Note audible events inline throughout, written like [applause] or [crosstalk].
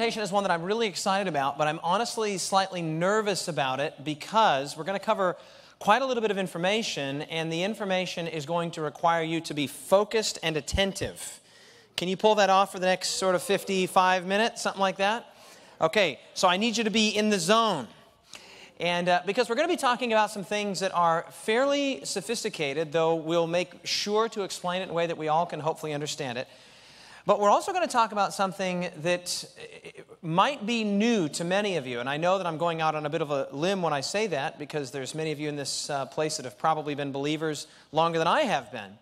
presentation is one that I'm really excited about, but I'm honestly slightly nervous about it because we're going to cover quite a little bit of information, and the information is going to require you to be focused and attentive. Can you pull that off for the next sort of 55 minutes, something like that? Okay, so I need you to be in the zone. And uh, because we're going to be talking about some things that are fairly sophisticated, though we'll make sure to explain it in a way that we all can hopefully understand it. But we're also going to talk about something that uh, might be new to many of you. And I know that I'm going out on a bit of a limb when I say that because there's many of you in this uh, place that have probably been believers longer than I have been.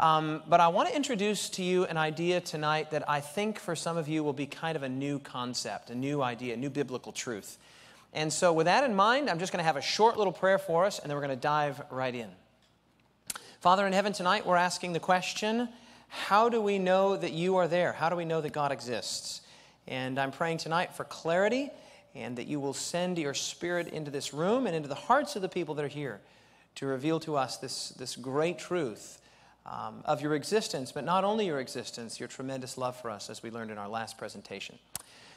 Um, but I want to introduce to you an idea tonight that I think for some of you will be kind of a new concept, a new idea, a new biblical truth. And so, with that in mind, I'm just going to have a short little prayer for us, and then we're going to dive right in. Father in heaven, tonight we're asking the question how do we know that you are there? How do we know that God exists? And I'm praying tonight for clarity and that you will send your spirit into this room and into the hearts of the people that are here to reveal to us this, this great truth um, of your existence, but not only your existence, your tremendous love for us, as we learned in our last presentation.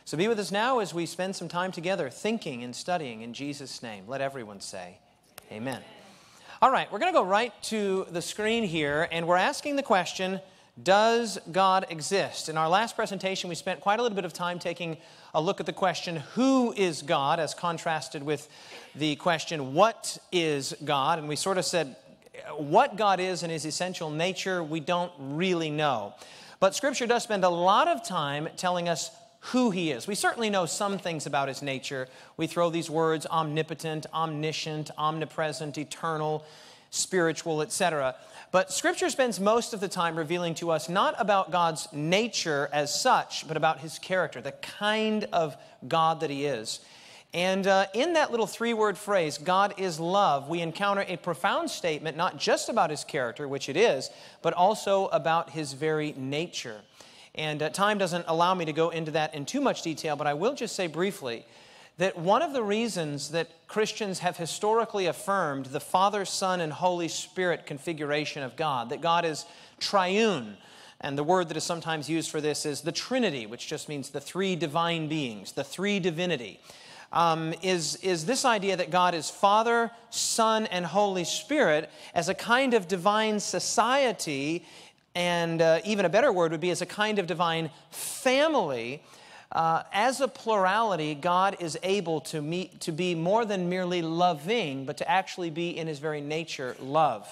So be with us now as we spend some time together thinking and studying in Jesus' name. Let everyone say, Amen. All right, we're going to go right to the screen here, and we're asking the question does God exist? In our last presentation, we spent quite a little bit of time taking a look at the question, Who is God? as contrasted with the question, What is God? And we sort of said, What God is in his essential nature, we don't really know. But Scripture does spend a lot of time telling us who he is. We certainly know some things about his nature. We throw these words omnipotent, omniscient, omnipresent, eternal, spiritual, etc. But Scripture spends most of the time revealing to us not about God's nature as such, but about his character, the kind of God that he is. And uh, in that little three word phrase, God is love, we encounter a profound statement, not just about his character, which it is, but also about his very nature. And uh, time doesn't allow me to go into that in too much detail, but I will just say briefly that one of the reasons that Christians have historically affirmed the Father, Son, and Holy Spirit configuration of God, that God is triune, and the word that is sometimes used for this is the Trinity, which just means the three divine beings, the three divinity, um, is, is this idea that God is Father, Son, and Holy Spirit as a kind of divine society, and uh, even a better word would be as a kind of divine family uh, as a plurality, God is able to, meet, to be more than merely loving, but to actually be in his very nature love.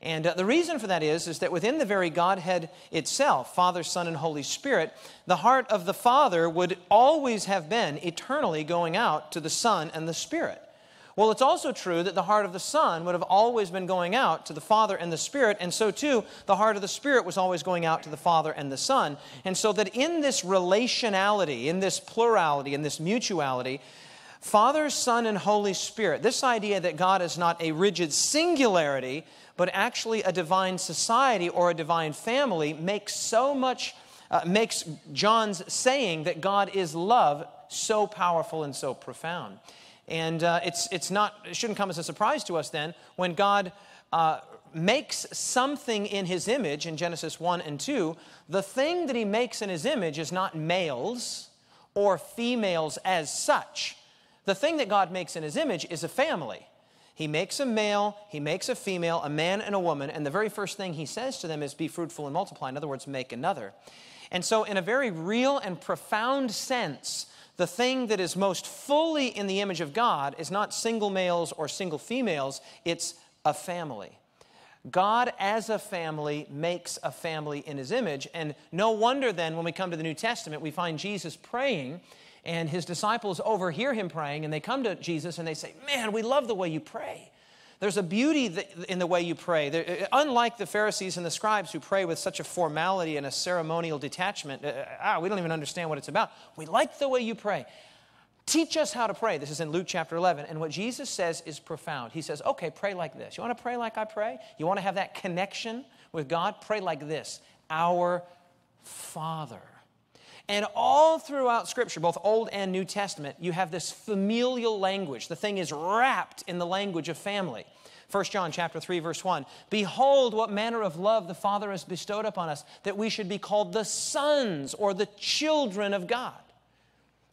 And uh, the reason for that is, is that within the very Godhead itself, Father, Son, and Holy Spirit, the heart of the Father would always have been eternally going out to the Son and the Spirit. Well, it's also true that the heart of the Son would have always been going out to the Father and the Spirit, and so too, the heart of the Spirit was always going out to the Father and the Son. And so that in this relationality, in this plurality, in this mutuality, Father, Son, and Holy Spirit, this idea that God is not a rigid singularity, but actually a divine society or a divine family, makes so much, uh, makes John's saying that God is love so powerful and so profound. And uh, it's, it's not, it shouldn't come as a surprise to us then when God uh, makes something in his image in Genesis 1 and 2. The thing that he makes in his image is not males or females as such. The thing that God makes in his image is a family. He makes a male, he makes a female, a man and a woman, and the very first thing he says to them is, Be fruitful and multiply. In other words, make another. And so, in a very real and profound sense, the thing that is most fully in the image of God is not single males or single females, it's a family. God, as a family, makes a family in his image. And no wonder then, when we come to the New Testament, we find Jesus praying, and his disciples overhear him praying, and they come to Jesus and they say, Man, we love the way you pray. There's a beauty in the way you pray. Unlike the Pharisees and the scribes who pray with such a formality and a ceremonial detachment, uh, ah, we don't even understand what it's about. We like the way you pray. Teach us how to pray. This is in Luke chapter 11. And what Jesus says is profound. He says, okay, pray like this. You want to pray like I pray? You want to have that connection with God? Pray like this Our Father. And all throughout Scripture, both Old and New Testament, you have this familial language. The thing is wrapped in the language of family. 1 John chapter 3 verse 1 Behold what manner of love the Father has bestowed upon us that we should be called the sons or the children of God.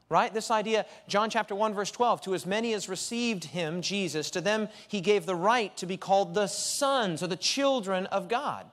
right? This idea, John chapter 1, verse 12, to as many as received him, Jesus, to them he gave the right to be called the sons or the children of God.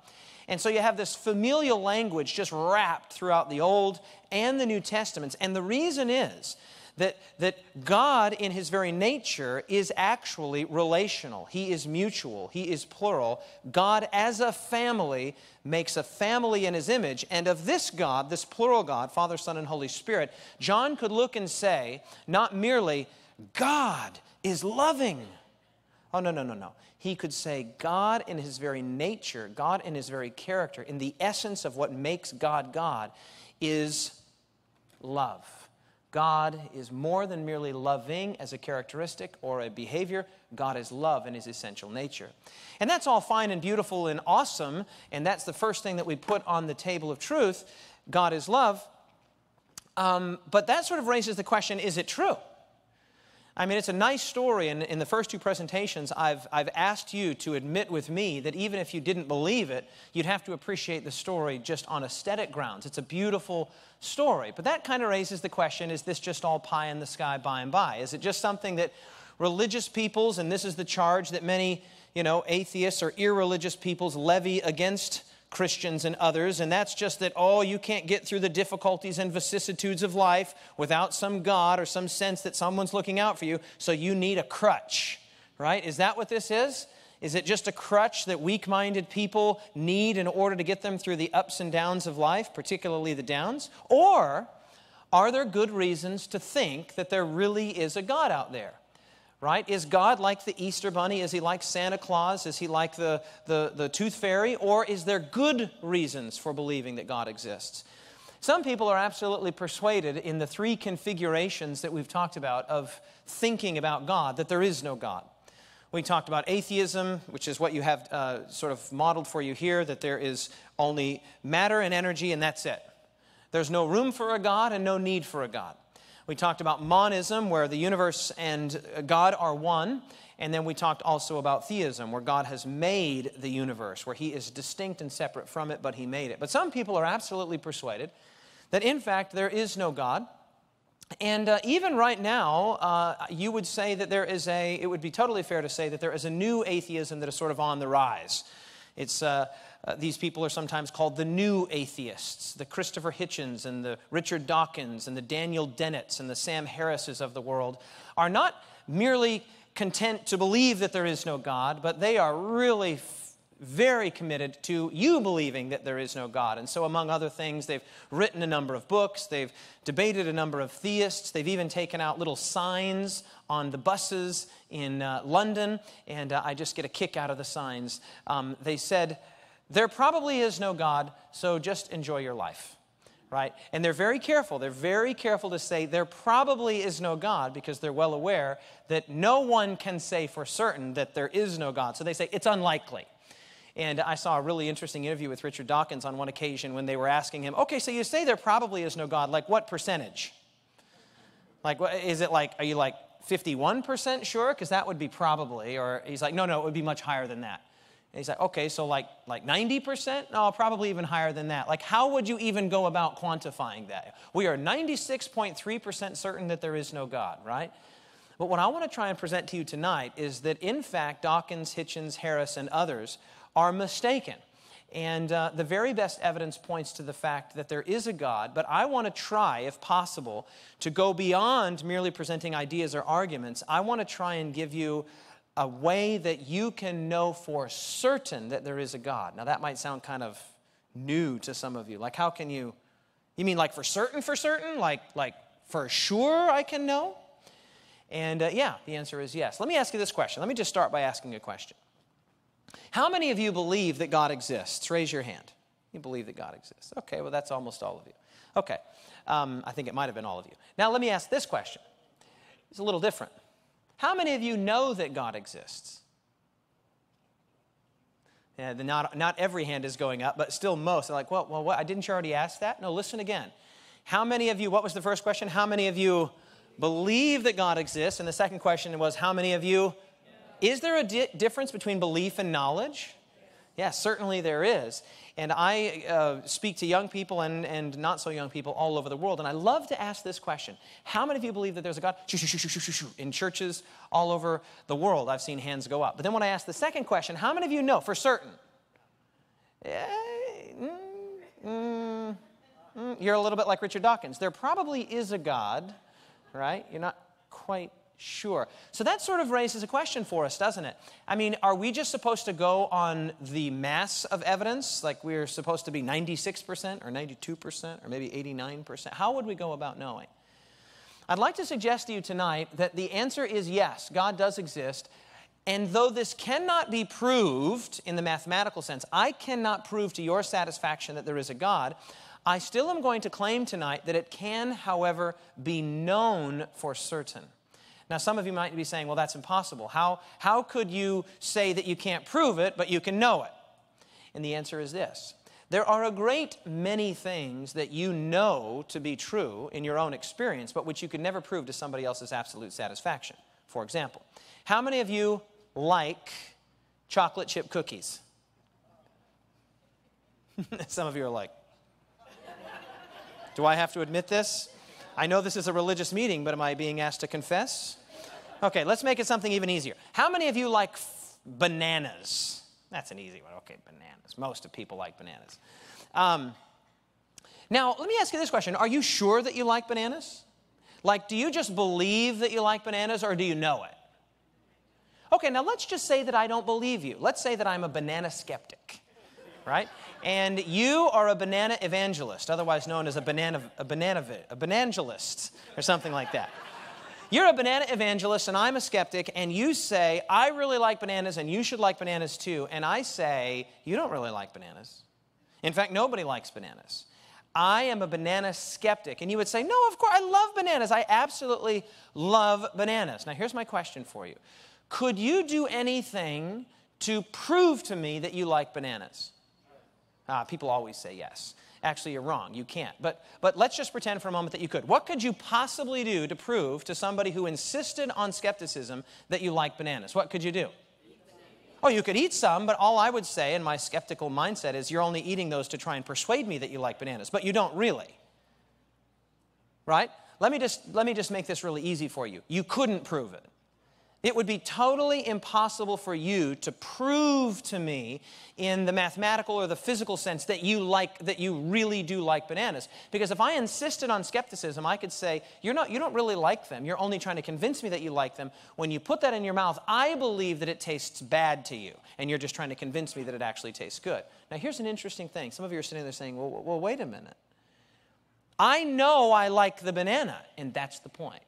And so you have this familial language just wrapped throughout the Old and the New Testaments. And the reason is that, that God, in his very nature, is actually relational. He is mutual, he is plural. God, as a family, makes a family in his image. And of this God, this plural God, Father, Son, and Holy Spirit, John could look and say, not merely, God is loving. Oh, no, no, no, no. He could say, God in his very nature, God in his very character, in the essence of what makes God God, is love. God is more than merely loving as a characteristic or a behavior. God is love in his essential nature. And that's all fine and beautiful and awesome, and that's the first thing that we put on the table of truth. God is love. Um, but that sort of raises the question is it true? I mean, it's a nice story. And in the first two presentations, I've, I've asked you to admit with me that even if you didn't believe it, you'd have to appreciate the story just on aesthetic grounds. It's a beautiful story. But that kind of raises the question is this just all pie in the sky by and by? Is it just something that religious peoples, and this is the charge that many, you know, atheists or irreligious peoples levy against Christians and others, and that's just that, oh, you can't get through the difficulties and vicissitudes of life without some God or some sense that someone's looking out for you, so you need a crutch, right? Is that what this is? Is it just a crutch that weak minded people need in order to get them through the ups and downs of life, particularly the downs? Or are there good reasons to think that there really is a God out there? Right? Is God like the Easter Bunny? Is he like Santa Claus? Is he like the, the, the Tooth Fairy? Or is there good reasons for believing that God exists? Some people are absolutely persuaded in the three configurations that we've talked about of thinking about God that there is no God. We talked about atheism, which is what you have uh, sort of modeled for you here, that there is only matter and energy, and that's it. There's no room for a God and no need for a God. We talked about monism, where the universe and God are one. And then we talked also about theism, where God has made the universe, where He is distinct and separate from it, but He made it. But some people are absolutely persuaded that, in fact, there is no God. And uh, even right now, uh, you would say that there is a, it would be totally fair to say that there is a new atheism that is sort of on the rise. It's, uh, uh, these people are sometimes called the new atheists, the Christopher Hitchens and the Richard Dawkins and the Daniel Dennetts and the Sam Harrises of the world are not merely content to believe that there is no God, but they are really very committed to you believing that there is no God. And so, among other things, they've written a number of books, they've debated a number of theists, they've even taken out little signs on the buses in uh, London, and uh, I just get a kick out of the signs. Um, they said, there probably is no God, so just enjoy your life, right? And they're very careful. They're very careful to say there probably is no God because they're well aware that no one can say for certain that there is no God. So they say it's unlikely. And I saw a really interesting interview with Richard Dawkins on one occasion when they were asking him, okay, so you say there probably is no God, like what percentage? Like, is it like, are you like 51% sure? Because that would be probably. Or he's like, no, no, it would be much higher than that. And he's like, okay, so like, like 90%? No, probably even higher than that. Like, how would you even go about quantifying that? We are 96.3% certain that there is no God, right? But what I want to try and present to you tonight is that, in fact, Dawkins, Hitchens, Harris, and others are mistaken. And uh, the very best evidence points to the fact that there is a God, but I want to try, if possible, to go beyond merely presenting ideas or arguments. I want to try and give you a way that you can know for certain that there is a God. Now, that might sound kind of new to some of you. Like, how can you? You mean like for certain, for certain? Like, like for sure I can know? And uh, yeah, the answer is yes. Let me ask you this question. Let me just start by asking a question. How many of you believe that God exists? Raise your hand. You believe that God exists. Okay, well, that's almost all of you. Okay, um, I think it might have been all of you. Now, let me ask this question. It's a little different. How many of you know that God exists? Yeah, not, not every hand is going up, but still most. They're like, well, well what? I didn't you already ask that? No, listen again. How many of you, what was the first question? How many of you believe that God exists? And the second question was, how many of you, is there a di- difference between belief and knowledge? Yes, certainly there is. And I uh, speak to young people and, and not so young people all over the world. And I love to ask this question How many of you believe that there's a God? Shoo, shoo, shoo. In churches all over the world, I've seen hands go up. But then when I ask the second question, How many of you know for certain? Eh, mm, mm, mm, you're a little bit like Richard Dawkins. There probably is a God, right? You're not quite Sure. So that sort of raises a question for us, doesn't it? I mean, are we just supposed to go on the mass of evidence, like we're supposed to be 96% or 92% or maybe 89%? How would we go about knowing? I'd like to suggest to you tonight that the answer is yes, God does exist. And though this cannot be proved in the mathematical sense, I cannot prove to your satisfaction that there is a God. I still am going to claim tonight that it can, however, be known for certain. Now, some of you might be saying, well, that's impossible. How, how could you say that you can't prove it, but you can know it? And the answer is this there are a great many things that you know to be true in your own experience, but which you can never prove to somebody else's absolute satisfaction. For example, how many of you like chocolate chip cookies? [laughs] Some of you are like, do I have to admit this? I know this is a religious meeting, but am I being asked to confess? Okay, let's make it something even easier. How many of you like bananas? That's an easy one. Okay, bananas. Most of people like bananas. Um, now, let me ask you this question Are you sure that you like bananas? Like, do you just believe that you like bananas or do you know it? Okay, now let's just say that I don't believe you. Let's say that I'm a banana skeptic, right? And you are a banana evangelist, otherwise known as a banana, a banana, a banangelist or something like that. You're a banana evangelist and I'm a skeptic, and you say, I really like bananas and you should like bananas too. And I say, You don't really like bananas. In fact, nobody likes bananas. I am a banana skeptic. And you would say, No, of course, I love bananas. I absolutely love bananas. Now, here's my question for you Could you do anything to prove to me that you like bananas? Uh, people always say yes. Actually, you're wrong. You can't. But, but let's just pretend for a moment that you could. What could you possibly do to prove to somebody who insisted on skepticism that you like bananas? What could you do? Oh, you could eat some, but all I would say in my skeptical mindset is you're only eating those to try and persuade me that you like bananas, but you don't really. Right? Let me just, let me just make this really easy for you. You couldn't prove it. It would be totally impossible for you to prove to me in the mathematical or the physical sense that you like that you really do like bananas. Because if I insisted on skepticism, I could say, You're not you don't really like them. You're only trying to convince me that you like them. When you put that in your mouth, I believe that it tastes bad to you, and you're just trying to convince me that it actually tastes good. Now here's an interesting thing. Some of you are sitting there saying, Well, well wait a minute. I know I like the banana, and that's the point.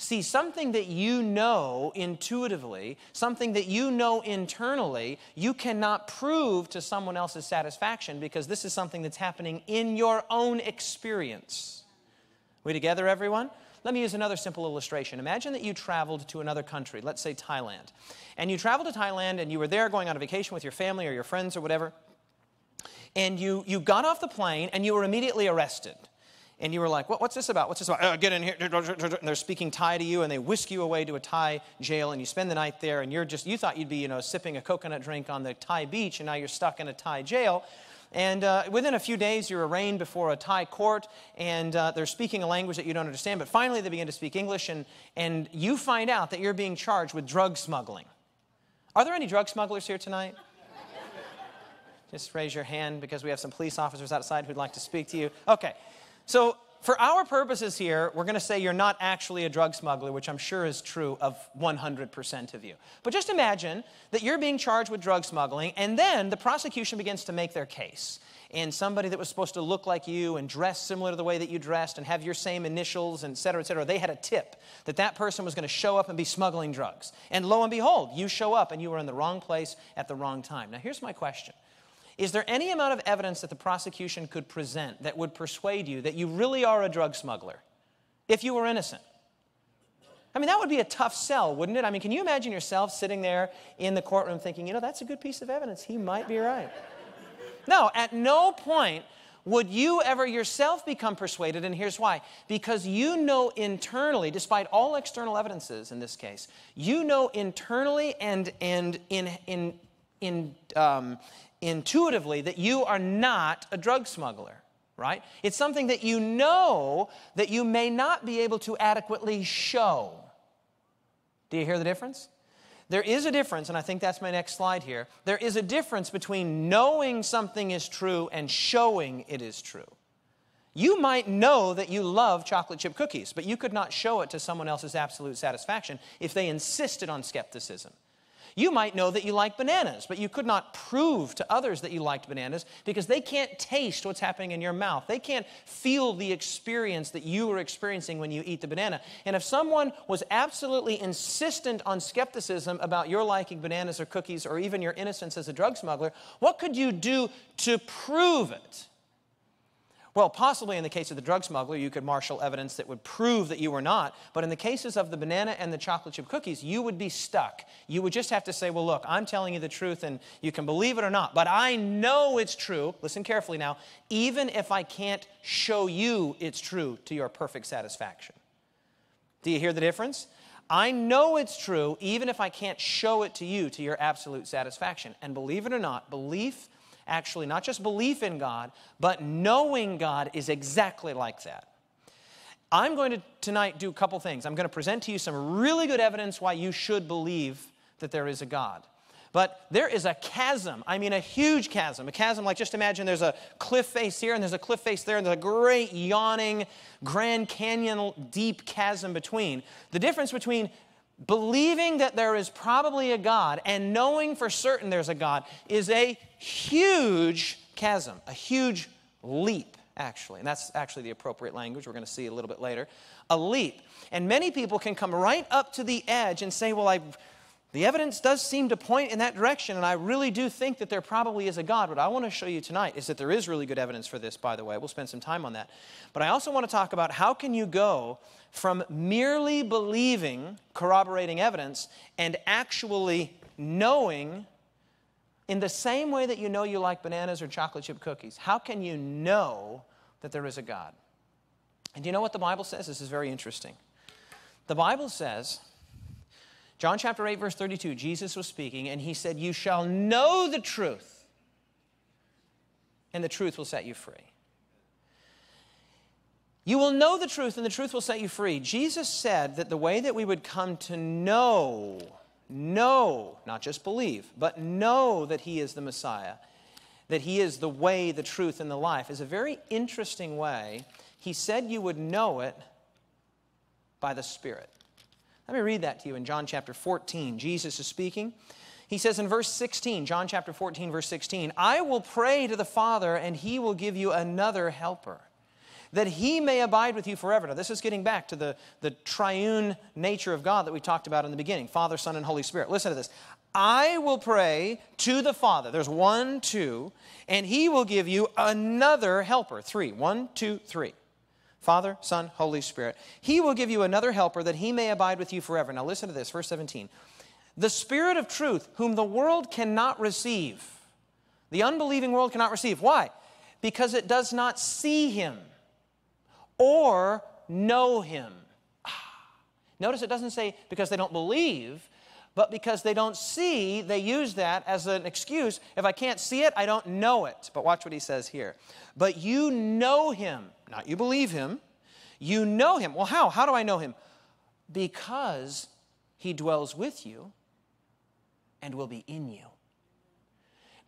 See, something that you know intuitively, something that you know internally, you cannot prove to someone else's satisfaction because this is something that's happening in your own experience. We together, everyone? Let me use another simple illustration. Imagine that you traveled to another country, let's say Thailand. And you traveled to Thailand and you were there going on a vacation with your family or your friends or whatever. And you, you got off the plane and you were immediately arrested and you were like, what, what's this about? What's this about? Uh, get in here. And they're speaking Thai to you, and they whisk you away to a Thai jail, and you spend the night there, and you're just, you thought you'd be, you know, sipping a coconut drink on the Thai beach, and now you're stuck in a Thai jail. And uh, within a few days, you're arraigned before a Thai court, and uh, they're speaking a language that you don't understand. But finally, they begin to speak English, and, and you find out that you're being charged with drug smuggling. Are there any drug smugglers here tonight? [laughs] Just raise your hand because we have some police officers outside who'd like to speak to you. Okay. So, for our purposes here, we're going to say you're not actually a drug smuggler, which I'm sure is true of 100% of you. But just imagine that you're being charged with drug smuggling, and then the prosecution begins to make their case. And somebody that was supposed to look like you and dress similar to the way that you dressed and have your same initials, and et cetera, et cetera, they had a tip that that person was going to show up and be smuggling drugs. And lo and behold, you show up and you were in the wrong place at the wrong time. Now, here's my question is there any amount of evidence that the prosecution could present that would persuade you that you really are a drug smuggler if you were innocent? I mean, that would be a tough sell, wouldn't it? I mean, can you imagine yourself sitting there in the courtroom thinking, you know, that's a good piece of evidence. He might be right. no, at no point would you ever yourself become persuaded, and here's why. Because you know internally, despite all external evidences in this case, you know internally and, and in, in in, um, intuitively that you are not a drug smuggler, right? It's something that you know that you may not be able to adequately show. Do you hear the difference? There is a difference, and I think that's my next slide here. There is a difference between knowing something is true and showing it is true. You might know that you love chocolate chip cookies, but you could not show it to someone else's absolute satisfaction if they insisted on skepticism. You might know that you like bananas, but you could not prove to others that you liked bananas because they can't taste what's happening in your mouth. They can't feel the experience that you are experiencing when you eat the banana. And if someone was absolutely insistent on skepticism about your liking bananas or cookies or even your innocence as a drug smuggler, what could you do to prove it? Well, possibly in the case of the drug smuggler, you could marshal evidence that would prove that you were not. But in the cases of the banana and the chocolate chip cookies, you would be stuck. You would just have to say, well, look, I'm telling you the truth and you can believe it or not. But I know it's true. Listen carefully now. Even if I can't show you it's true to your perfect satisfaction. Do you hear the difference? I know it's true even if I can't show it to you to your absolute satisfaction. And believe it or not, belief actually not just belief in God, but knowing God is exactly like that. I'm going to tonight do a couple things. I'm going to present to you some really good evidence why you should believe that there is a God. But there is a chasm, I mean a huge chasm. A chasm, like just imagine there's a cliff face here and there's a cliff face there, and there's a great yawning Grand Canyon deep chasm between. The difference between believing that there is probably a God and knowing for certain there's a God is a huge chasm, a huge leap, actually. And that's actually the appropriate language. We're going to see a little bit later. A leap. And many people can come right up to the edge and say, Well, I. The evidence does seem to point in that direction, and I really do think that there probably is a God. What I want to show you tonight is that there is really good evidence for this, by the way. We'll spend some time on that. But I also want to talk about how can you go from merely believing corroborating evidence and actually knowing in the same way that you know you like bananas or chocolate chip cookies. How can you know that there is a God? And do you know what the Bible says? This is very interesting. The Bible says, John chapter 8, verse 32, Jesus was speaking, and he said, You shall know the truth, and the truth will set you free. You will know the truth, and the truth will set you free. Jesus said that the way that we would come to know, know, not just believe, but know that He is the Messiah, that He is the way, the truth, and the life, is a very interesting way. He said you would know it by the Spirit. Let me read that to you in John chapter 14. Jesus is speaking. He says in verse 16, John chapter 14, verse 16, I will pray to the Father, and He will give you another helper that he may abide with you forever. Now, this is getting back to the, the triune nature of God that we talked about in the beginning Father, Son, and Holy Spirit. Listen to this. I will pray to the Father. There's one, two, and he will give you another helper. Three. One, two, three. Father, Son, Holy Spirit. He will give you another helper that he may abide with you forever. Now, listen to this, verse 17. The Spirit of truth, whom the world cannot receive, the unbelieving world cannot receive. Why? Because it does not see him or know him. Ah. Notice it doesn't say because they don't believe, but because they don't see, they use that as an excuse. If I can't see it, I don't know it. But watch what he says here. But you know him, not you believe him. You know him. Well, how? How do I know him? Because he dwells with you and will be in you.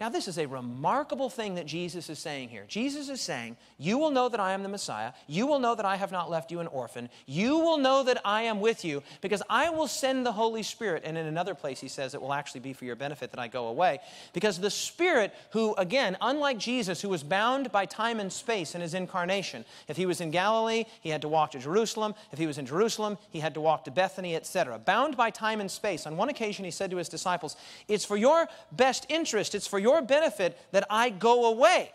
Now, this is a remarkable thing that Jesus is saying here. Jesus is saying, You will know that I am the Messiah. You will know that I have not left you an orphan. You will know that I am with you because I will send the Holy Spirit. And in another place, he says it will actually be for your benefit that I go away. Because the Spirit, who, again, unlike Jesus, who was bound by time and space in his incarnation, if he was in Galilee, he had to walk to Jerusalem. If he was in Jerusalem, he had to walk to Bethany, etc. Bound by time and space. On one occasion, he said to his disciples, It's for your best interest, it's for your your benefit that I go away.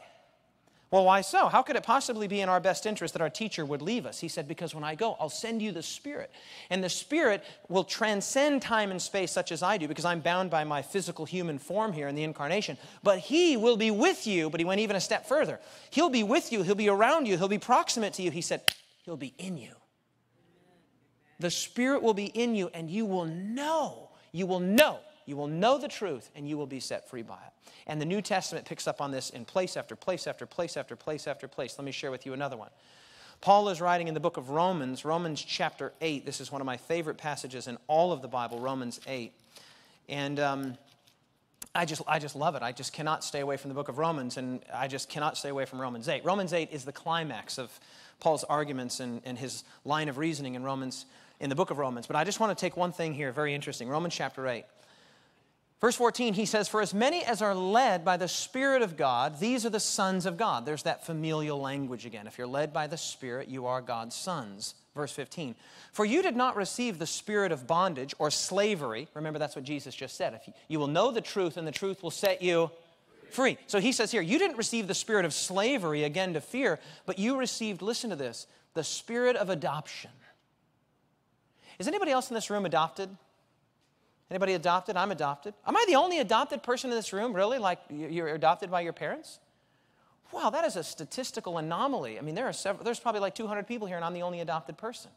Well, why so? How could it possibly be in our best interest that our teacher would leave us? He said, Because when I go, I'll send you the Spirit. And the Spirit will transcend time and space such as I do, because I'm bound by my physical human form here in the incarnation. But He will be with you. But He went even a step further. He'll be with you, He'll be around you, He'll be proximate to you. He said, He'll be in you. The Spirit will be in you, and you will know, you will know you will know the truth, and you will be set free by it. And the New Testament picks up on this in place after place after place after place after place. Let me share with you another one. Paul is writing in the book of Romans, Romans chapter 8. This is one of my favorite passages in all of the Bible, Romans 8. And um, I just, I just love it. I just cannot stay away from the book of Romans, and I just cannot stay away from Romans 8. Romans 8 is the climax of Paul's arguments and, and his line of reasoning in Romans, in the book of Romans. But I just want to take one thing here, very interesting. Romans chapter 8. Verse 14, he says, For as many as are led by the Spirit of God, these are the sons of God. There's that familial language again. If you're led by the Spirit, you are God's sons. Verse 15, For you did not receive the spirit of bondage or slavery. Remember, that's what Jesus just said. If you, you will know the truth, and the truth will set you free. So he says here, You didn't receive the spirit of slavery, again, to fear, but you received, listen to this, the spirit of adoption. Is anybody else in this room adopted? Anybody adopted? I'm adopted. Am I the only adopted person in this room, really? Like you're adopted by your parents? Wow, that is a statistical anomaly. I mean, there are several, there's probably like 200 people here, and I'm the only adopted person.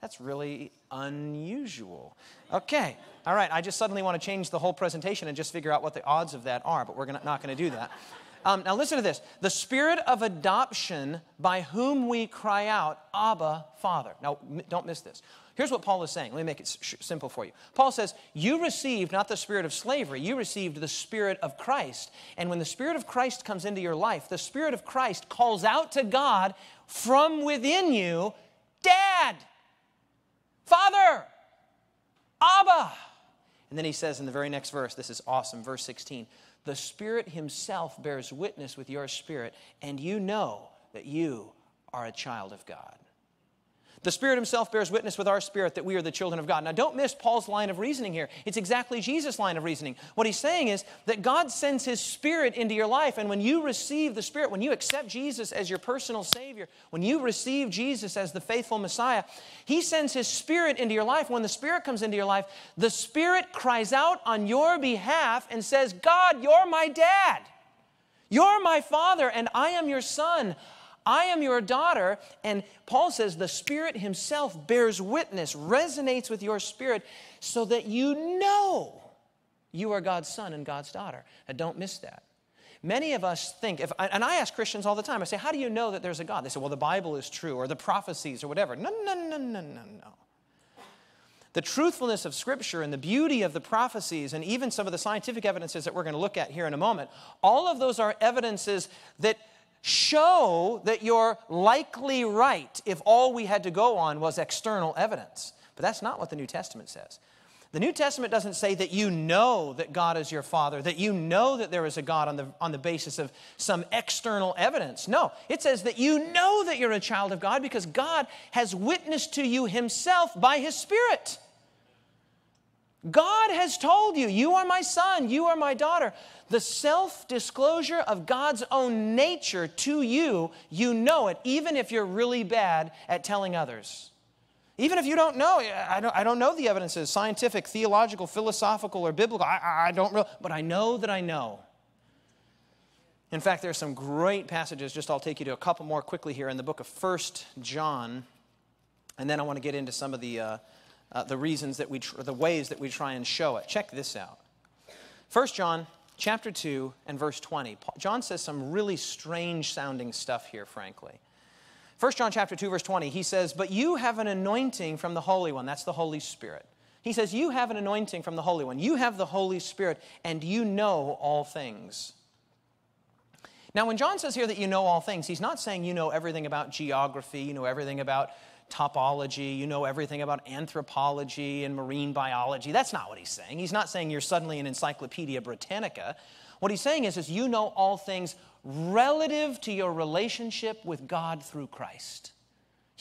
That's really unusual. Okay, all right, I just suddenly want to change the whole presentation and just figure out what the odds of that are, but we're gonna, not going to do that. Um, now, listen to this the spirit of adoption by whom we cry out, Abba, Father. Now, don't miss this. Here's what Paul is saying. Let me make it simple for you. Paul says, You received not the spirit of slavery, you received the spirit of Christ. And when the spirit of Christ comes into your life, the spirit of Christ calls out to God from within you, Dad, Father, Abba. And then he says in the very next verse, this is awesome, verse 16, the Spirit Himself bears witness with your spirit, and you know that you are a child of God. The Spirit Himself bears witness with our spirit that we are the children of God. Now, don't miss Paul's line of reasoning here. It's exactly Jesus' line of reasoning. What he's saying is that God sends His Spirit into your life, and when you receive the Spirit, when you accept Jesus as your personal Savior, when you receive Jesus as the faithful Messiah, He sends His Spirit into your life. When the Spirit comes into your life, the Spirit cries out on your behalf and says, God, you're my dad. You're my father, and I am your son. I am your daughter. And Paul says the Spirit Himself bears witness, resonates with your spirit, so that you know you are God's son and God's daughter. And don't miss that. Many of us think, if, and I ask Christians all the time, I say, How do you know that there's a God? They say, Well, the Bible is true, or the prophecies, or whatever. No, no, no, no, no, no. The truthfulness of Scripture and the beauty of the prophecies, and even some of the scientific evidences that we're going to look at here in a moment, all of those are evidences that show that you're likely right if all we had to go on was external evidence. But that's not what the New Testament says. The New Testament doesn't say that you know that God is your Father, that you know that there is a God on the, on the basis of some external evidence. No, it says that you know that you're a child of God because God has witnessed to you Himself by His Spirit. God has told you, you are my son, you are my daughter. The self disclosure of God's own nature to you, you know it, even if you're really bad at telling others. Even if you don't know, I don't, I don't know the evidences scientific, theological, philosophical, or biblical. I, I don't really, but I know that I know. In fact, there are some great passages, just I'll take you to a couple more quickly here in the book of First John, and then I want to get into some of the. Uh, uh, the reasons that we, tr- the ways that we try and show it. Check this out. 1 John chapter 2 and verse 20. John says some really strange sounding stuff here, frankly. 1 John chapter 2 verse 20, he says, "But you have an anointing from the Holy One." That's the Holy Spirit. He says, "You have an anointing from the Holy One. You have the Holy Spirit and you know all things." Now, when John says here that you know all things, he's not saying you know everything about geography, you know everything about topology, you know everything about anthropology and marine biology. That's not what he's saying. He's not saying you're suddenly an Encyclopedia Britannica. What he's saying is, is you know all things relative to your relationship with God through Christ.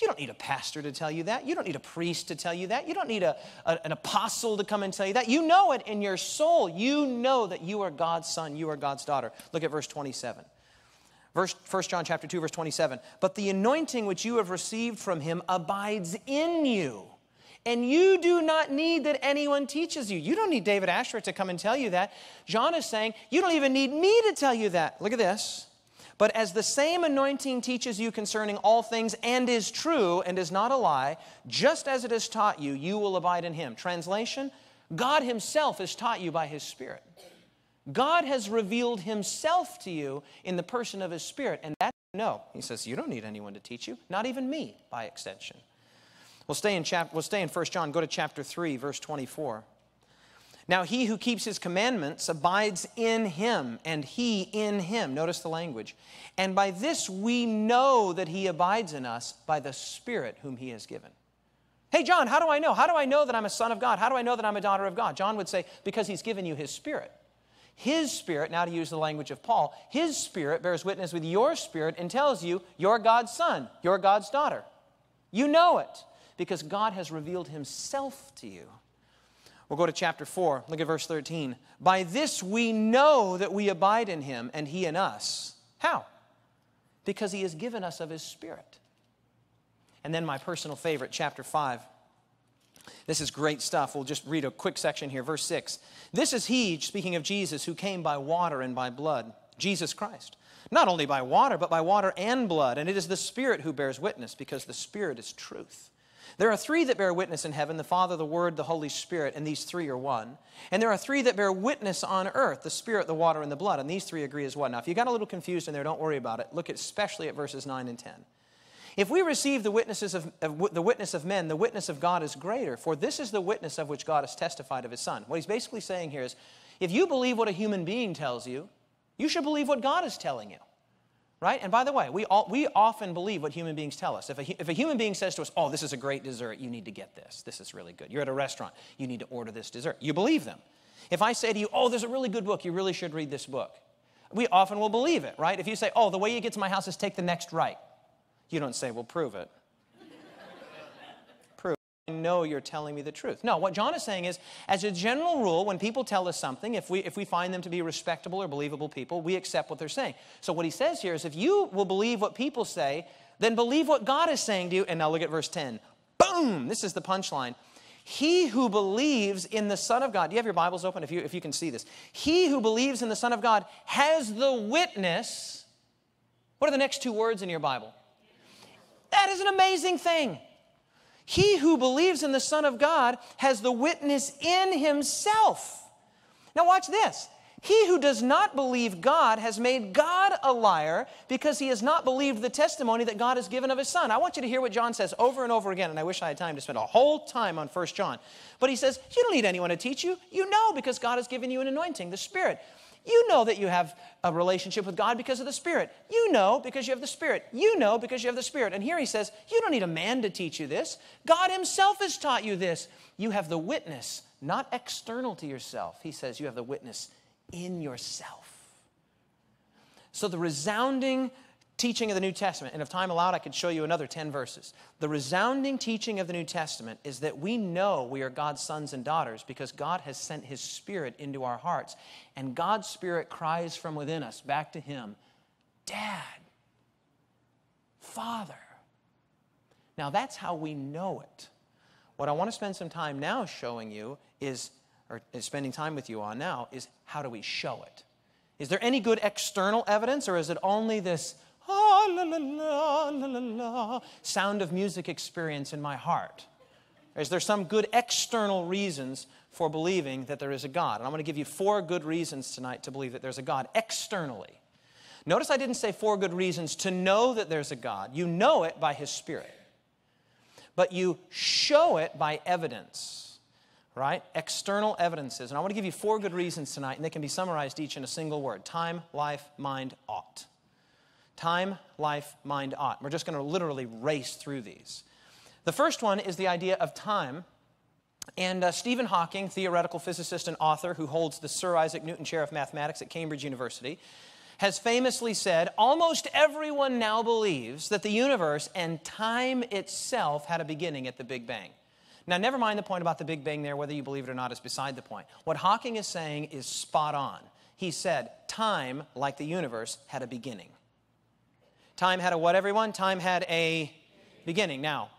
You don't need a pastor to tell you that. You don't need a priest to tell you that. You don't need a, a, an apostle to come and tell you that. You know it in your soul. You know that you are God's son, you are God's daughter. Look at verse 27. Verse, 1 John chapter 2, verse 27. But the anointing which you have received from him abides in you. And you do not need that anyone teaches you. You don't need David Asscherick to come and tell you that. John is saying, you don't even need me to tell you that. Look at this. But as the same anointing teaches you concerning all things and is true and is not a lie, just as it has taught you, you will abide in him. Translation God Himself has taught you by His Spirit. God has revealed Himself to you in the person of His Spirit, and that no. He says, You don't need anyone to teach you, not even me by extension. We'll stay in, chap- we'll stay in 1 John, go to chapter 3, verse 24. Now, he who keeps his commandments abides in him, and he in him. Notice the language. And by this we know that he abides in us by the Spirit whom he has given. Hey, John, how do I know? How do I know that I'm a son of God? How do I know that I'm a daughter of God? John would say, Because he's given you his Spirit. His Spirit, now to use the language of Paul, His Spirit bears witness with your spirit and tells you you're God's son, you're God's daughter. You know it because God has revealed Himself to you. We'll go to chapter 4. Look at verse 13. By this we know that we abide in Him and He in us. How? Because He has given us of His Spirit. And then my personal favorite, chapter 5. This is great stuff. We'll just read a quick section here. Verse 6. This is He, speaking of Jesus, who came by water and by blood, Jesus Christ. Not only by water, but by water and blood. And it is the Spirit who bears witness, because the Spirit is truth. There are three that bear witness in heaven the Father, the Word, the Holy Spirit, and these three are one. And there are three that bear witness on earth the Spirit, the water, and the blood. And these three agree as one. Now, if you got a little confused in there, don't worry about it. Look especially at verses 9 and 10. If we receive the witnesses of, of, the witness of men, the witness of God is greater, for this is the witness of which God has testified of his Son. What he's basically saying here is if you believe what a human being tells you, you should believe what God is telling you. Right? And by the way, we, all, we often believe what human beings tell us. If a, if a human being says to us, Oh, this is a great dessert, you need to get this. This is really good. You're at a restaurant, you need to order this dessert. You believe them. If I say to you, Oh, there's a really good book, you really should read this book, we often will believe it, right? If you say, Oh, the way you get to my house is take the next right, you don't say, Well, prove it. prove it. I know you're telling me the truth. No, what John is saying is, as a general rule, when people tell us something, if we, if we find them to be respectable or believable people, we accept what they're saying. So what he says here is, if you will believe what people say, then believe what God is saying to you. And now look at verse 10. Boom! This is the punchline. He who believes in the Son of God, do you have your Bibles open if you, if you can see this? He who believes in the Son of God has the witness. What are the next two words in your Bible? That is an amazing thing. He who believes in the Son of God has the witness in himself. Now, watch this. He who does not believe God has made God a liar because he has not believed the testimony that God has given of his Son. I want you to hear what John says over and over again, and I wish I had time to spend a whole time on 1 John. But he says, You don't need anyone to teach you. You know because God has given you an anointing, the Spirit. You know that you have a relationship with God because of the Spirit. You know because you have the Spirit. You know because you have the Spirit. And here he says, You don't need a man to teach you this. God Himself has taught you this. You have the witness, not external to yourself. He says, You have the witness in yourself. So the resounding teaching of the New Testament, and if time allowed, I could show you another 10 verses. The resounding teaching of the New Testament is that we know we are God's sons and daughters because God has sent His Spirit into our hearts. And God's Spirit cries from within us back to Him Dad, Father. Now that's how we know it. What I want to spend some time now showing you is, or is spending time with you on now, is how do we show it? Is there any good external evidence, or is it only this ah, la, la, la, la, la, la, sound of music experience in my heart? Is there some good external reasons for believing that there is a God? And I'm going to give you four good reasons tonight to believe that there's a God externally. Notice I didn't say four good reasons to know that there's a God. You know it by His Spirit, but you show it by evidence, right? External evidences. And I want to give you four good reasons tonight, and they can be summarized each in a single word time, life, mind, ought. Time, life, mind, ought. We're just going to literally race through these. The first one is the idea of time. And uh, Stephen Hawking, theoretical physicist and author who holds the Sir Isaac Newton Chair of Mathematics at Cambridge University, has famously said almost everyone now believes that the universe and time itself had a beginning at the Big Bang. Now, never mind the point about the Big Bang there, whether you believe it or not is beside the point. What Hawking is saying is spot on. He said, time, like the universe, had a beginning. Time had a what, everyone? Time had a beginning. Now,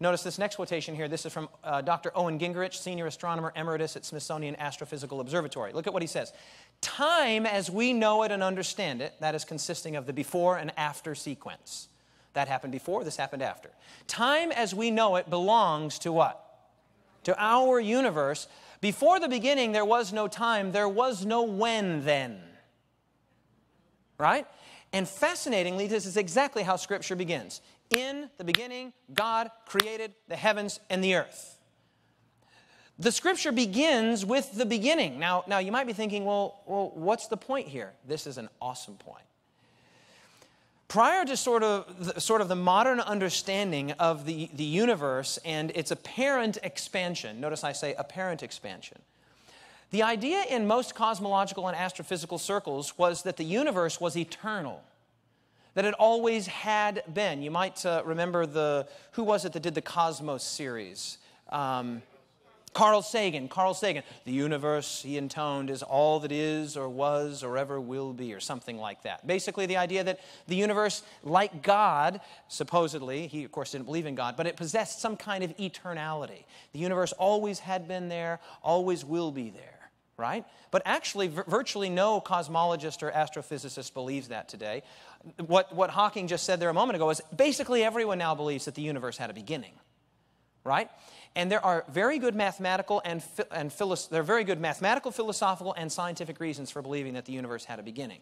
notice this next quotation here. This is from uh, Dr. Owen Gingerich, senior astronomer emeritus at Smithsonian Astrophysical Observatory. Look at what he says. Time as we know it and understand it, that is consisting of the before and after sequence. That happened before, this happened after. Time as we know it belongs to what? To our universe, Before the beginning, there was no time, there was no when then. Right? And fascinatingly, this is exactly how Scripture begins. In the beginning, God created the heavens and the earth. The scripture begins with the beginning. Now, now you might be thinking, well, well, what's the point here? This is an awesome point. Prior to sort of, the, sort of the modern understanding of the, the universe and its apparent expansion, notice I say apparent expansion, the idea in most cosmological and astrophysical circles was that the universe was eternal, that it always had been. You might uh, remember the, who was it that did the Cosmos series? Um, Carl Sagan, Carl Sagan, the universe, he intoned, is all that is or was or ever will be, or something like that. Basically, the idea that the universe, like God, supposedly, he of course didn't believe in God, but it possessed some kind of eternality. The universe always had been there, always will be there, right? But actually, virtually no cosmologist or astrophysicist believes that today. What, what Hawking just said there a moment ago is basically everyone now believes that the universe had a beginning, right? And there are very good mathematical and, and there are very good mathematical, philosophical, and scientific reasons for believing that the universe had a beginning.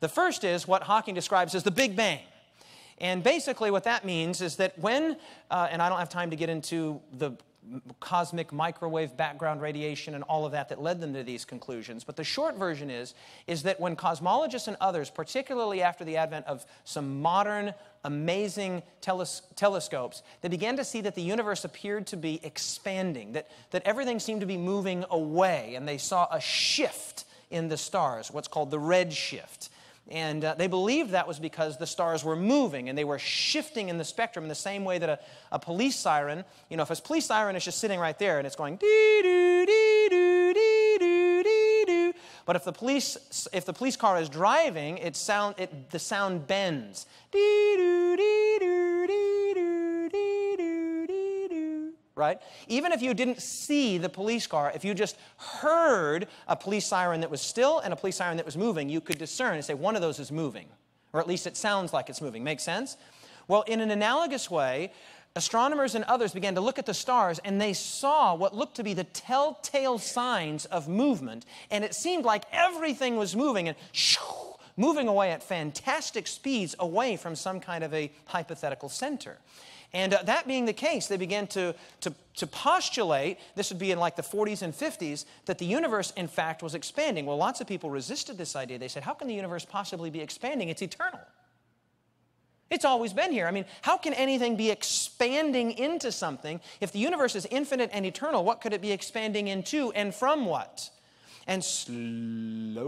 The first is what Hawking describes as the Big Bang. And basically, what that means is that when, uh, and I don't have time to get into the cosmic microwave background radiation and all of that that led them to these conclusions. But the short version is, is that when cosmologists and others, particularly after the advent of some modern, amazing teles- telescopes, they began to see that the universe appeared to be expanding, that, that everything seemed to be moving away, and they saw a shift in the stars, what's called the red shift. And uh, they believed that was because the stars were moving and they were shifting in the spectrum in the same way that a, a police siren, you know, if a police siren is just sitting right there and it's going dee doo dee doo dee doo dee doo. But if the police if the police car is driving, it sound it the sound bends. Dee doo dee doo dee doo dee doo. Right? Even if you didn't see the police car, if you just heard a police siren that was still and a police siren that was moving, you could discern and say one of those is moving. Or at least it sounds like it's moving. Make sense? Well, in an analogous way, astronomers and others began to look at the stars and they saw what looked to be the telltale signs of movement. And it seemed like everything was moving and shoo, moving away at fantastic speeds away from some kind of a hypothetical center. And uh, that being the case, they began to, to, to postulate, this would be in like the 40s and 50s, that the universe, in fact, was expanding. Well, lots of people resisted this idea. They said, how can the universe possibly be expanding? It's eternal. It's always been here. I mean, how can anything be expanding into something? If the universe is infinite and eternal, what could it be expanding into and from what? And slowly,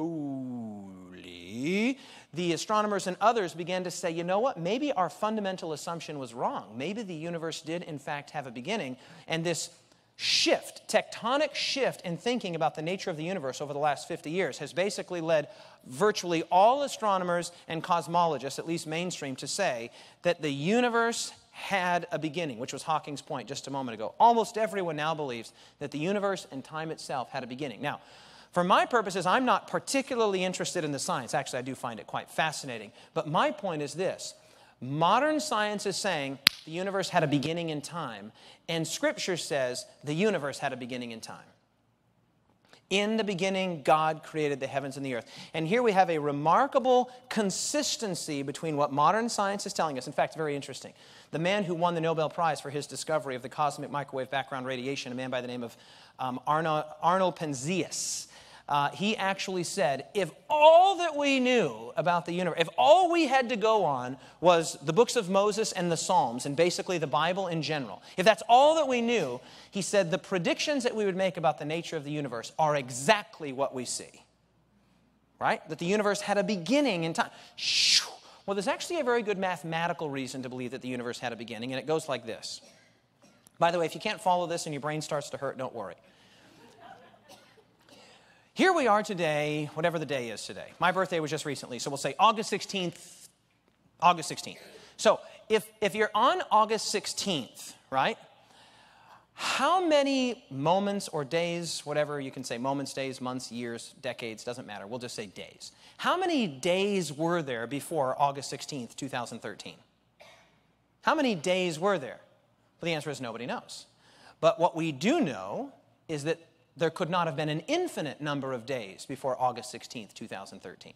the astronomers and others began to say, you know what? Maybe our fundamental assumption was wrong. Maybe the universe did, in fact, have a beginning. And this shift, tectonic shift in thinking about the nature of the universe over the last 50 years has basically led virtually all astronomers and cosmologists, at least mainstream, to say that the universe had a beginning, which was Hawking's point just a moment ago. Almost everyone now believes that the universe and time itself had a beginning. Now, for my purposes, I'm not particularly interested in the science. Actually, I do find it quite fascinating. But my point is this Modern science is saying the universe had a beginning in time, and Scripture says the universe had a beginning in time. In the beginning, God created the heavens and the earth. And here we have a remarkable consistency between what modern science is telling us. In fact, very interesting. The man who won the Nobel Prize for his discovery of the cosmic microwave background radiation, a man by the name of um, Arno, Arnold Penzias, uh, he actually said, if all that we knew about the universe, if all we had to go on was the books of Moses and the Psalms, and basically the Bible in general, if that's all that we knew, he said the predictions that we would make about the nature of the universe are exactly what we see. Right? That the universe had a beginning in time. Well, there's actually a very good mathematical reason to believe that the universe had a beginning, and it goes like this. By the way, if you can't follow this and your brain starts to hurt, don't worry. Here we are today, whatever the day is today. My birthday was just recently, so we'll say August 16th. August 16th. So if, if you're on August 16th, right, how many moments or days, whatever you can say, moments, days, months, years, decades, doesn't matter. We'll just say days. How many days were there before August 16th, 2013? How many days were there? Well, the answer is nobody knows. But what we do know is that there could not have been an infinite number of days before August 16th, 2013.